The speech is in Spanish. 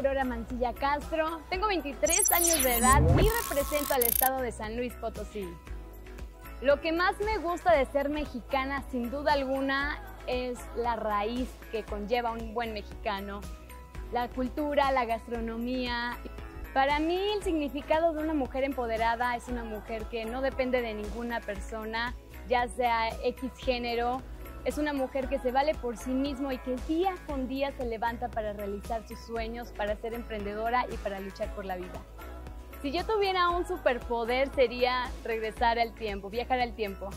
Aurora Mancilla Castro, tengo 23 años de edad y represento al estado de San Luis Potosí. Lo que más me gusta de ser mexicana, sin duda alguna, es la raíz que conlleva un buen mexicano, la cultura, la gastronomía. Para mí el significado de una mujer empoderada es una mujer que no depende de ninguna persona, ya sea X género, es una mujer que se vale por sí mismo y que día con día se levanta para realizar sus sueños, para ser emprendedora y para luchar por la vida. Si yo tuviera un superpoder sería regresar al tiempo, viajar al tiempo.